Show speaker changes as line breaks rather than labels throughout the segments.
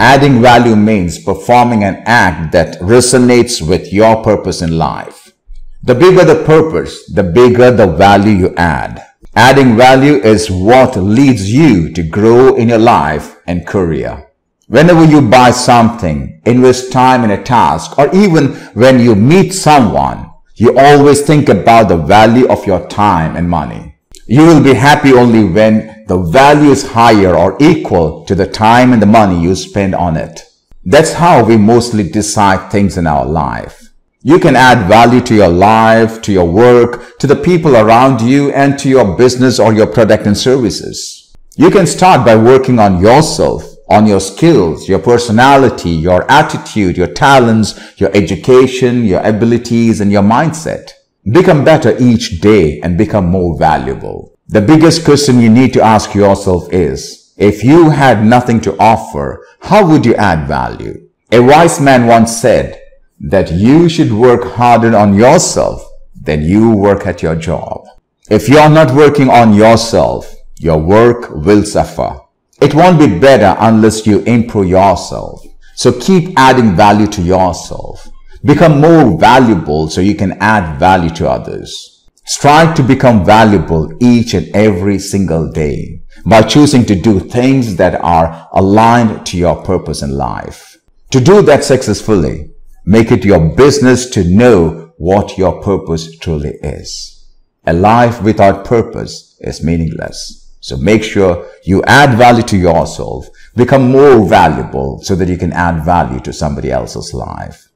Adding value means performing an act that resonates with your purpose in life. The bigger the purpose, the bigger the value you add. Adding value is what leads you to grow in your life and career. Whenever you buy something, invest time in a task, or even when you meet someone, you always think about the value of your time and money. You will be happy only when the value is higher or equal to the time and the money you spend on it. That's how we mostly decide things in our life. You can add value to your life, to your work, to the people around you, and to your business or your product and services. You can start by working on yourself on your skills, your personality, your attitude, your talents, your education, your abilities, and your mindset. Become better each day and become more valuable. The biggest question you need to ask yourself is, if you had nothing to offer, how would you add value? A wise man once said that you should work harder on yourself than you work at your job. If you're not working on yourself, your work will suffer. It won't be better unless you improve yourself. So keep adding value to yourself. Become more valuable so you can add value to others. Strive to become valuable each and every single day by choosing to do things that are aligned to your purpose in life. To do that successfully, make it your business to know what your purpose truly is. A life without purpose is meaningless. So make sure you add value to yourself, become more valuable so that you can add value to somebody else's life.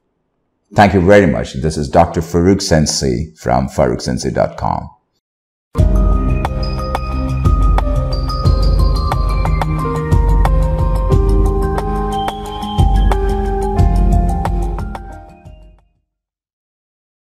Thank you very much. This is Dr. Farookh Sensei from farookhsensei.com.